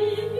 You.